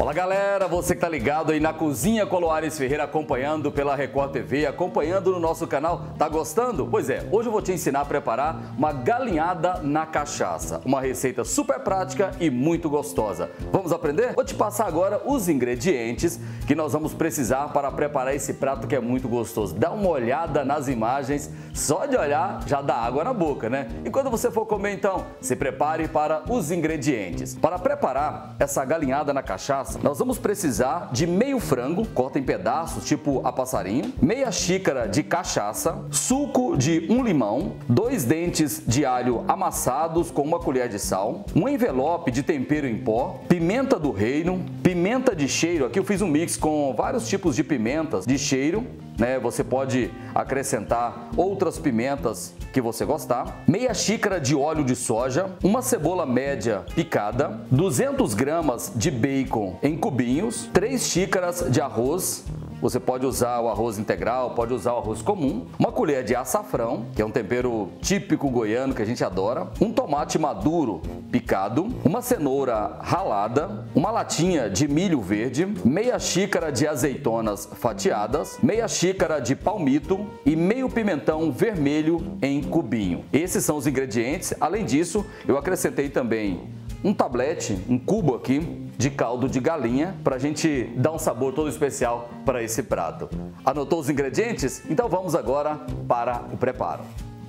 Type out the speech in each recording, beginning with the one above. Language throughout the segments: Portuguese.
Olá galera, você que tá ligado aí na Cozinha Coloares Ferreira, acompanhando pela Record TV, acompanhando no nosso canal, tá gostando? Pois é, hoje eu vou te ensinar a preparar uma galinhada na cachaça, uma receita super prática e muito gostosa. Vamos aprender? Vou te passar agora os ingredientes que nós vamos precisar para preparar esse prato que é muito gostoso. Dá uma olhada nas imagens, só de olhar já dá água na boca, né? E quando você for comer então, se prepare para os ingredientes. Para preparar essa galinhada na cachaça, nós vamos precisar de meio frango, corta em pedaços, tipo a passarinho, meia xícara de cachaça, suco de um limão, dois dentes de alho amassados com uma colher de sal, um envelope de tempero em pó, pimenta do reino, pimenta de cheiro, aqui eu fiz um mix com vários tipos de pimentas de cheiro, né? Você pode acrescentar outras pimentas que você gostar, meia xícara de óleo de soja, uma cebola média picada, 200 gramas de bacon em cubinhos, 3 xícaras de arroz, você pode usar o arroz integral, pode usar o arroz comum, uma colher de açafrão, que é um tempero típico goiano que a gente adora, um tomate maduro picado, uma cenoura ralada, uma latinha de milho verde, meia xícara de azeitonas fatiadas, meia xícara de palmito e meio pimentão vermelho em cubinho. Esses são os ingredientes. Além disso, eu acrescentei também um tablete, um cubo aqui de caldo de galinha para a gente dar um sabor todo especial para esse prato. Anotou os ingredientes? Então vamos agora para o preparo.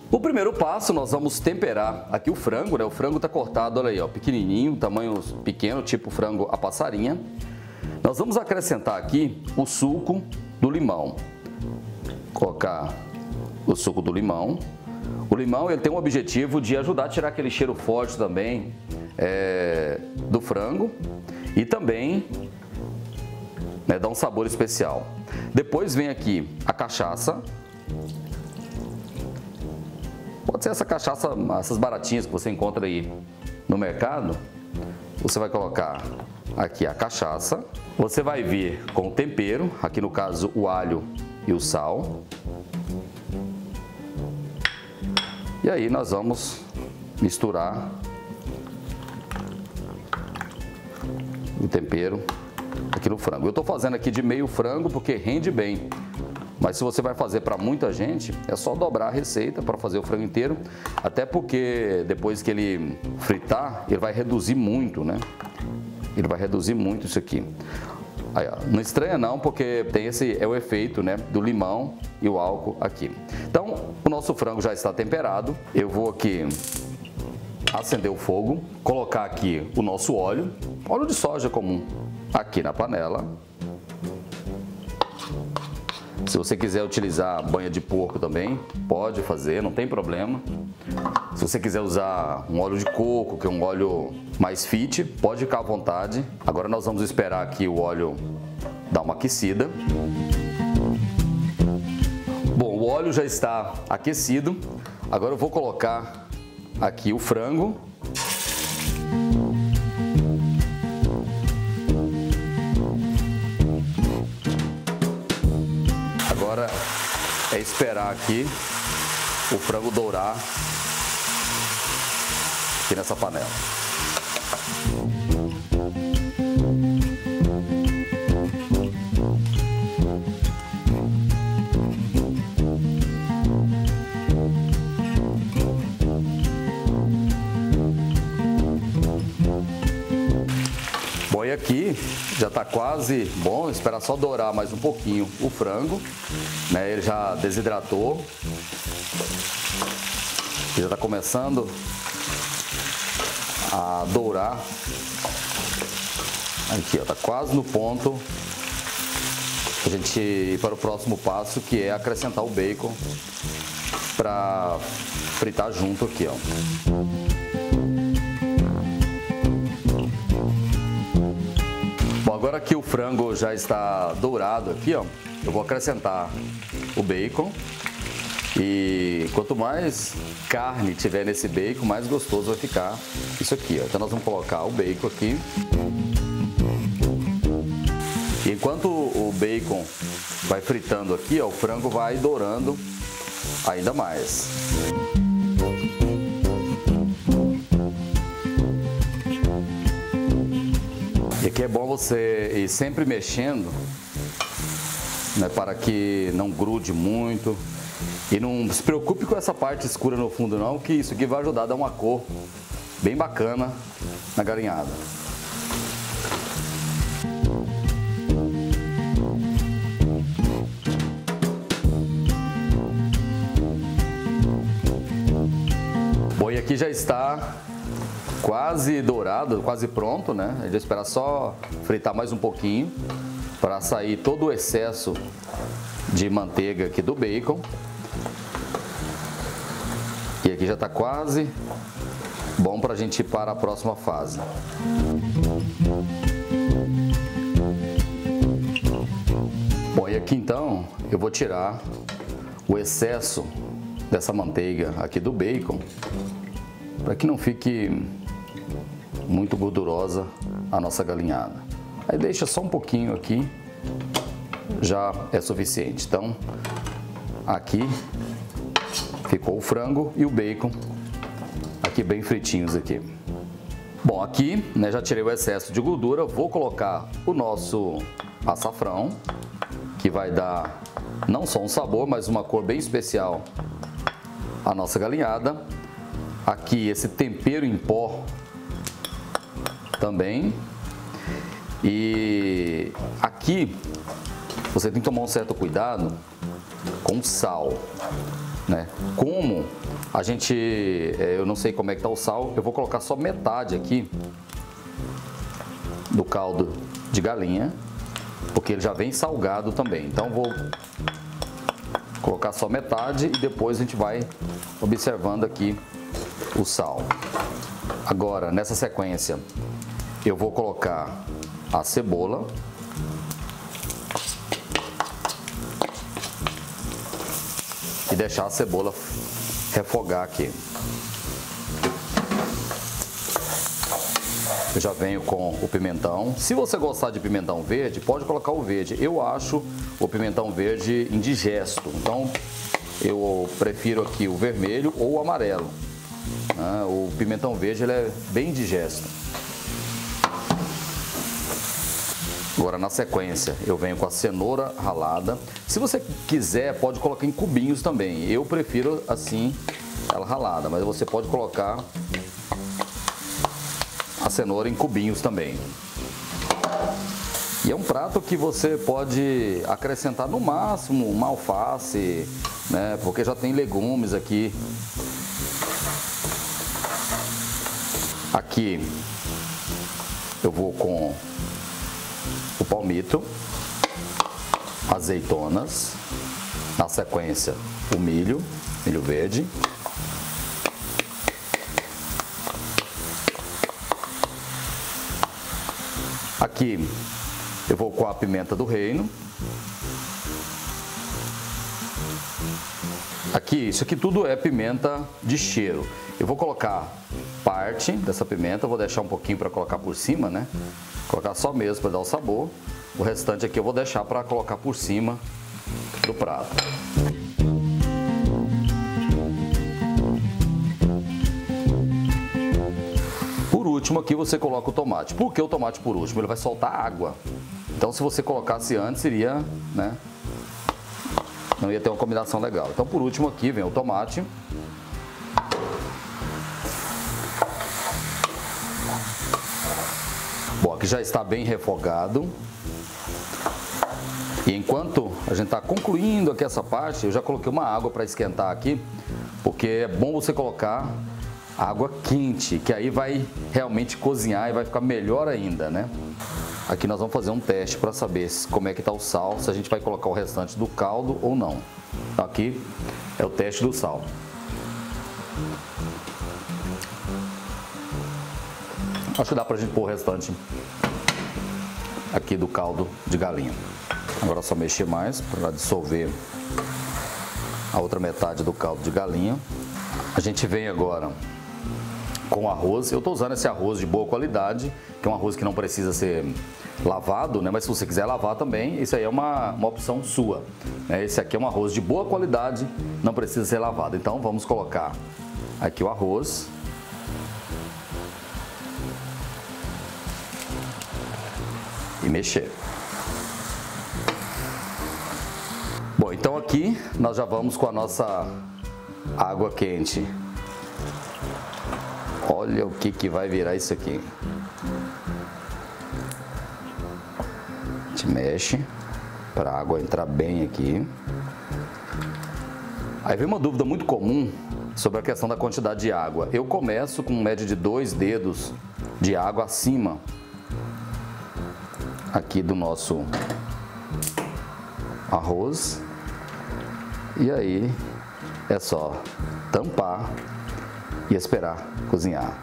O primeiro passo, nós vamos temperar aqui o frango, né? O frango está cortado, olha aí, ó, pequenininho, tamanho pequeno, tipo frango a passarinha. Nós vamos acrescentar aqui o suco do limão. Colocar o suco do limão. O limão ele tem um objetivo de ajudar a tirar aquele cheiro forte também é, do frango e também né, dá um sabor especial. Depois vem aqui a cachaça. Pode ser essa cachaça, essas baratinhas que você encontra aí no mercado. Você vai colocar aqui a cachaça. Você vai vir com o tempero, aqui no caso o alho e o sal. E aí nós vamos misturar o tempero aqui no frango. Eu estou fazendo aqui de meio frango porque rende bem. Mas se você vai fazer para muita gente, é só dobrar a receita para fazer o frango inteiro. Até porque depois que ele fritar, ele vai reduzir muito, né? Ele vai reduzir muito isso aqui. Aí, não estranha não, porque tem esse é o efeito, né, do limão e o álcool aqui. Então, o nosso frango já está temperado. Eu vou aqui acender o fogo, colocar aqui o nosso óleo, óleo de soja comum, aqui na panela. Se você quiser utilizar banha de porco também, pode fazer, não tem problema. Se você quiser usar um óleo de coco, que é um óleo mais fit, pode ficar à vontade. Agora nós vamos esperar aqui o óleo dar uma aquecida. Bom, o óleo já está aquecido. Agora eu vou colocar aqui o frango. Agora é esperar aqui o frango dourar aqui nessa panela. E aqui já está quase bom, esperar só dourar mais um pouquinho o frango, né? Ele já desidratou, já está começando a dourar. Aqui, ó, tá quase no ponto a gente ir para o próximo passo, que é acrescentar o bacon para fritar junto aqui, ó. Agora que o frango já está dourado aqui, ó, eu vou acrescentar o bacon. E quanto mais carne tiver nesse bacon, mais gostoso vai ficar isso aqui. Ó. Então nós vamos colocar o bacon aqui. E enquanto o bacon vai fritando aqui, ó, o frango vai dourando ainda mais. E aqui é bom você ir sempre mexendo, né, para que não grude muito. E não se preocupe com essa parte escura no fundo não, que isso aqui vai ajudar a dar uma cor bem bacana na galinhada. Bom, e aqui já está quase dourado, quase pronto, né? A gente vai esperar só fritar mais um pouquinho para sair todo o excesso de manteiga aqui do bacon. E aqui já está quase bom para a gente ir para a próxima fase. Bom, e aqui então eu vou tirar o excesso dessa manteiga aqui do bacon para que não fique muito gordurosa a nossa galinhada. Aí deixa só um pouquinho aqui, já é suficiente. Então, aqui ficou o frango e o bacon aqui bem fritinhos aqui. Bom, aqui né, já tirei o excesso de gordura, vou colocar o nosso açafrão, que vai dar não só um sabor, mas uma cor bem especial à nossa galinhada. Aqui esse tempero em pó também. E aqui você tem que tomar um certo cuidado com sal, né? Como a gente, é, eu não sei como é que tá o sal, eu vou colocar só metade aqui do caldo de galinha, porque ele já vem salgado também. Então vou colocar só metade e depois a gente vai observando aqui o sal. Agora, nessa sequência, eu vou colocar a cebola. E deixar a cebola refogar aqui. Eu já venho com o pimentão. Se você gostar de pimentão verde, pode colocar o verde. Eu acho o pimentão verde indigesto. Então, eu prefiro aqui o vermelho ou o amarelo. Né? O pimentão verde ele é bem digesto. Agora na sequência eu venho com a cenoura ralada. Se você quiser pode colocar em cubinhos também. Eu prefiro assim ela ralada, mas você pode colocar a cenoura em cubinhos também. E é um prato que você pode acrescentar no máximo uma alface, né? Porque já tem legumes aqui Aqui eu vou com o palmito, azeitonas, na sequência o milho, milho verde. Aqui eu vou com a pimenta do reino. Aqui, isso aqui tudo é pimenta de cheiro. Eu vou colocar parte dessa pimenta, vou deixar um pouquinho para colocar por cima, né? Colocar só mesmo para dar o sabor. O restante aqui eu vou deixar para colocar por cima do prato. Por último aqui você coloca o tomate. Por que o tomate por último? Ele vai soltar água. Então se você colocasse antes, iria, né? Não ia ter uma combinação legal. Então por último aqui vem o tomate. que já está bem refogado. E enquanto a gente está concluindo aqui essa parte, eu já coloquei uma água para esquentar aqui, porque é bom você colocar água quente, que aí vai realmente cozinhar e vai ficar melhor ainda, né? Aqui nós vamos fazer um teste para saber como é que está o sal, se a gente vai colocar o restante do caldo ou não. Aqui é o teste do sal. Acho que dá pra gente pôr o restante aqui do caldo de galinha. Agora é só mexer mais para dissolver a outra metade do caldo de galinha. A gente vem agora com arroz. Eu estou usando esse arroz de boa qualidade, que é um arroz que não precisa ser lavado, né? mas se você quiser lavar também, isso aí é uma, uma opção sua. Né? Esse aqui é um arroz de boa qualidade, não precisa ser lavado. Então vamos colocar aqui o arroz. mexer. Bom, então aqui nós já vamos com a nossa água quente. Olha o que, que vai virar isso aqui. A gente mexe para a água entrar bem aqui. Aí vem uma dúvida muito comum sobre a questão da quantidade de água. Eu começo com um média de dois dedos de água acima aqui do nosso arroz. E aí é só tampar e esperar cozinhar.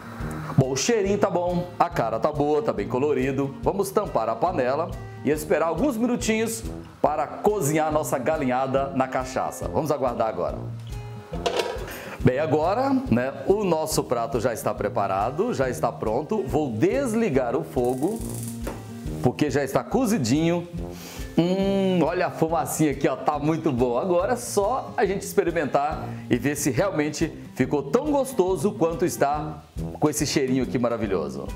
Bom, o cheirinho tá bom, a cara tá boa, tá bem colorido. Vamos tampar a panela e esperar alguns minutinhos para cozinhar nossa galinhada na cachaça. Vamos aguardar agora. Bem, agora, né, o nosso prato já está preparado, já está pronto. Vou desligar o fogo, porque já está cozidinho. Olha a fumacinha aqui, ó, tá muito bom. Agora é só a gente experimentar e ver se realmente ficou tão gostoso quanto está com esse cheirinho aqui maravilhoso.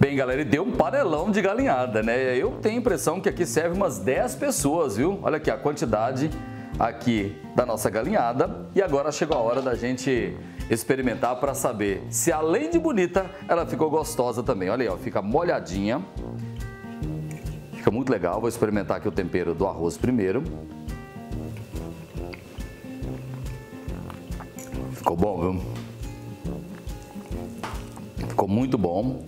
Bem, galera, e deu um panelão de galinhada, né? Eu tenho a impressão que aqui serve umas 10 pessoas, viu? Olha aqui a quantidade aqui da nossa galinhada. E agora chegou a hora da gente experimentar para saber se além de bonita, ela ficou gostosa também. Olha aí, ó, fica molhadinha. Fica muito legal. Vou experimentar aqui o tempero do arroz primeiro. Ficou bom, viu? Ficou muito bom.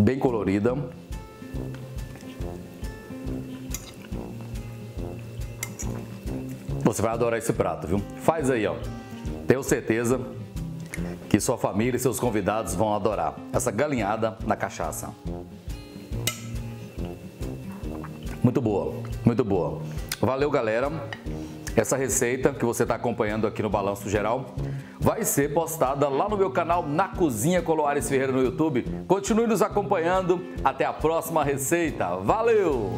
Bem colorida. Você vai adorar esse prato, viu? Faz aí, ó. Tenho certeza que sua família e seus convidados vão adorar essa galinhada na cachaça. Muito boa, muito boa. Valeu, galera. Essa receita que você está acompanhando aqui no Balanço Geral vai ser postada lá no meu canal Na Cozinha Coloares Ferreira no YouTube. Continue nos acompanhando. Até a próxima receita. Valeu!